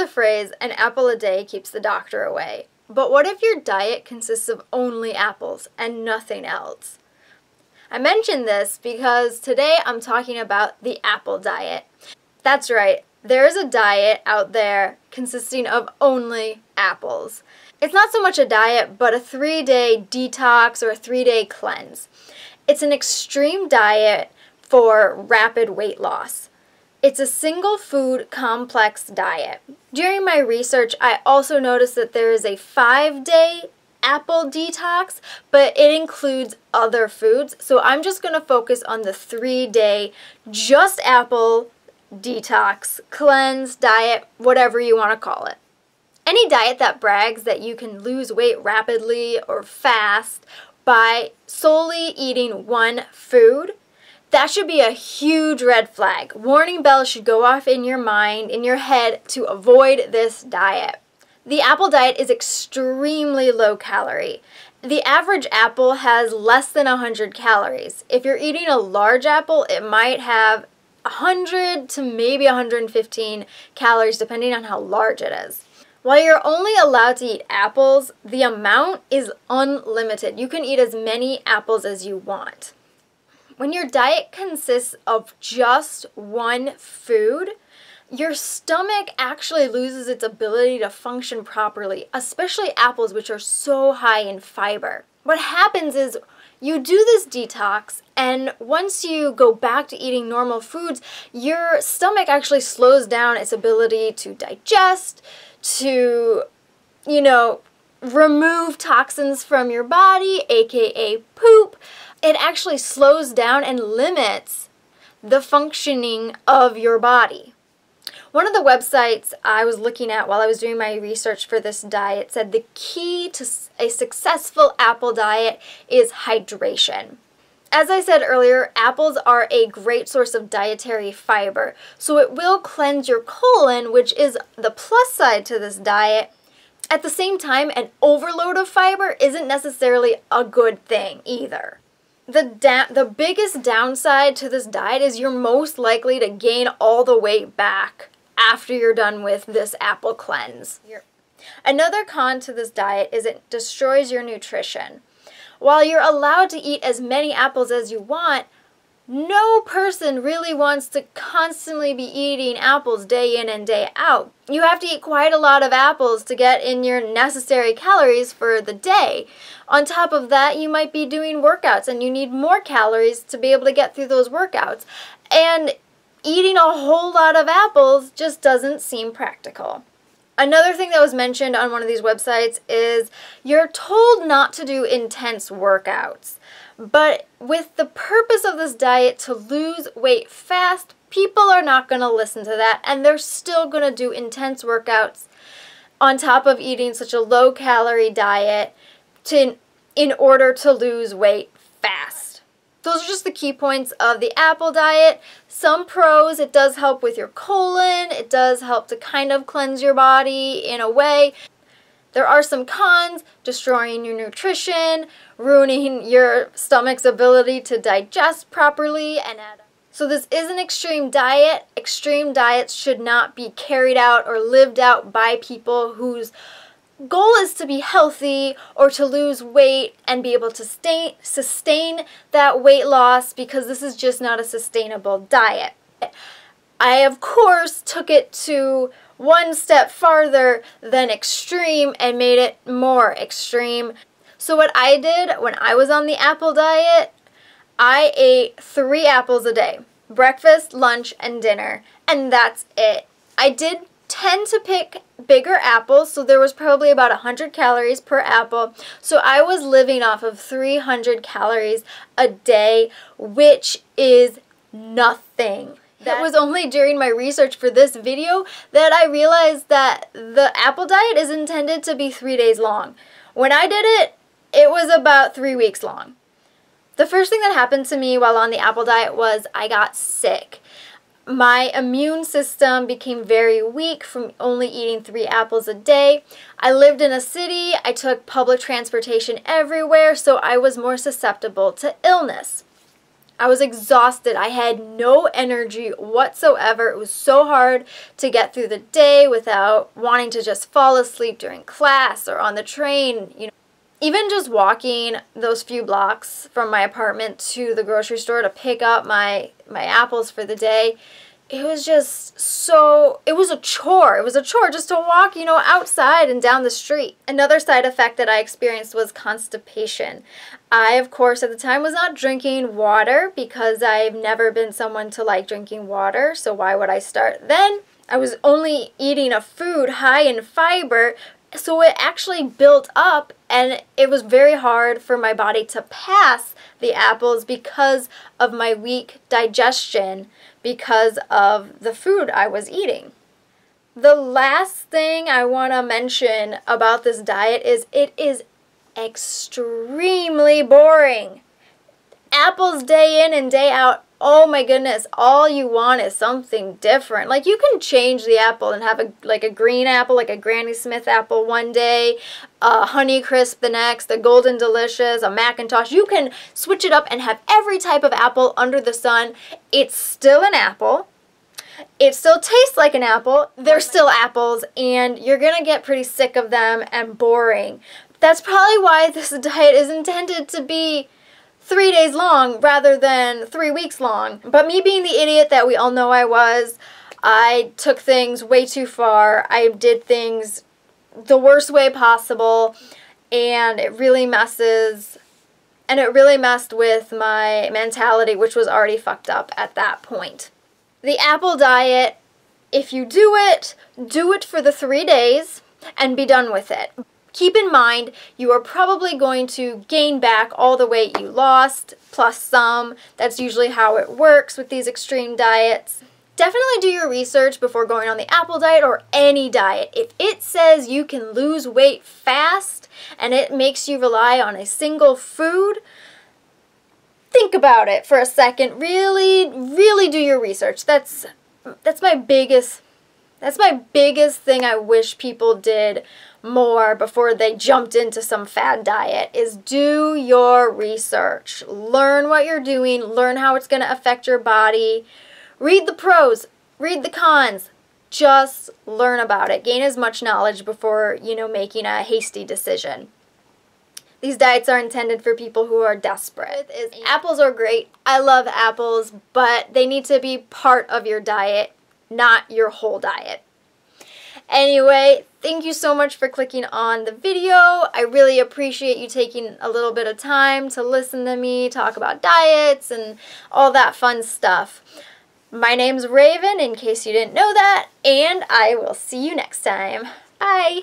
the phrase, an apple a day keeps the doctor away. But what if your diet consists of only apples and nothing else? I mention this because today I'm talking about the apple diet. That's right, there is a diet out there consisting of only apples. It's not so much a diet, but a three day detox or a three day cleanse. It's an extreme diet for rapid weight loss. It's a single food complex diet. During my research, I also noticed that there is a five day apple detox, but it includes other foods. So I'm just going to focus on the three day just apple detox, cleanse, diet, whatever you want to call it. Any diet that brags that you can lose weight rapidly or fast by solely eating one food that should be a huge red flag. Warning bells should go off in your mind, in your head, to avoid this diet. The apple diet is extremely low calorie. The average apple has less than 100 calories. If you're eating a large apple, it might have 100 to maybe 115 calories depending on how large it is. While you're only allowed to eat apples, the amount is unlimited. You can eat as many apples as you want. When your diet consists of just one food, your stomach actually loses its ability to function properly, especially apples, which are so high in fiber. What happens is you do this detox, and once you go back to eating normal foods, your stomach actually slows down its ability to digest, to, you know, remove toxins from your body, aka poop it actually slows down and limits the functioning of your body. One of the websites I was looking at while I was doing my research for this diet said the key to a successful apple diet is hydration. As I said earlier, apples are a great source of dietary fiber, so it will cleanse your colon, which is the plus side to this diet. At the same time, an overload of fiber isn't necessarily a good thing either the da- the biggest downside to this diet is you're most likely to gain all the weight back after you're done with this apple cleanse. Another con to this diet is it destroys your nutrition. While you're allowed to eat as many apples as you want, no person really wants to constantly be eating apples day in and day out. You have to eat quite a lot of apples to get in your necessary calories for the day. On top of that, you might be doing workouts and you need more calories to be able to get through those workouts. And eating a whole lot of apples just doesn't seem practical. Another thing that was mentioned on one of these websites is you're told not to do intense workouts. But with the purpose of this diet to lose weight fast, people are not going to listen to that and they're still going to do intense workouts on top of eating such a low calorie diet to in order to lose weight fast. Those are just the key points of the apple diet. Some pros, it does help with your colon, it does help to kind of cleanse your body in a way. There are some cons, destroying your nutrition, ruining your stomach's ability to digest properly, and so this is an extreme diet. Extreme diets should not be carried out or lived out by people whose goal is to be healthy or to lose weight and be able to sustain that weight loss because this is just not a sustainable diet. I, of course, took it to one step farther than extreme and made it more extreme. So what I did when I was on the apple diet, I ate three apples a day. Breakfast, lunch, and dinner. And that's it. I did tend to pick bigger apples, so there was probably about 100 calories per apple. So I was living off of 300 calories a day, which is nothing. That was only during my research for this video that I realized that the apple diet is intended to be three days long. When I did it, it was about three weeks long. The first thing that happened to me while on the apple diet was I got sick. My immune system became very weak from only eating three apples a day. I lived in a city, I took public transportation everywhere, so I was more susceptible to illness. I was exhausted. I had no energy whatsoever. It was so hard to get through the day without wanting to just fall asleep during class or on the train, you know. Even just walking those few blocks from my apartment to the grocery store to pick up my my apples for the day, it was just so it was a chore. It was a chore just to walk you know outside and down the street. Another side effect that i experienced was constipation. I of course at the time was not drinking water because i've never been someone to like drinking water so why would i start then? I was only eating a food high in fiber so it actually built up and it was very hard for my body to pass the apples because of my weak digestion because of the food I was eating. The last thing I want to mention about this diet is it is extremely boring. Apples day in and day out oh my goodness, all you want is something different. Like you can change the apple and have a like a green apple, like a Granny Smith apple one day, a Honey Crisp the next, a Golden Delicious, a McIntosh. You can switch it up and have every type of apple under the sun. It's still an apple. It still tastes like an apple. They're still apples and you're going to get pretty sick of them and boring. That's probably why this diet is intended to be three days long rather than three weeks long. But me being the idiot that we all know I was, I took things way too far. I did things the worst way possible and it really messes and it really messed with my mentality which was already fucked up at that point. The apple diet, if you do it, do it for the three days and be done with it. Keep in mind, you are probably going to gain back all the weight you lost, plus some. That's usually how it works with these extreme diets. Definitely do your research before going on the apple diet or any diet. If it says you can lose weight fast and it makes you rely on a single food, think about it for a second. Really, really do your research. That's that's my biggest that's my biggest thing I wish people did more before they jumped into some fad diet is do your research. Learn what you're doing, learn how it's going to affect your body. Read the pros, read the cons. Just learn about it. Gain as much knowledge before, you know, making a hasty decision. These diets are intended for people who are desperate. Apples are great. I love apples, but they need to be part of your diet, not your whole diet. Anyway, thank you so much for clicking on the video. I really appreciate you taking a little bit of time to listen to me talk about diets and all that fun stuff. My name's Raven, in case you didn't know that, and I will see you next time. Bye!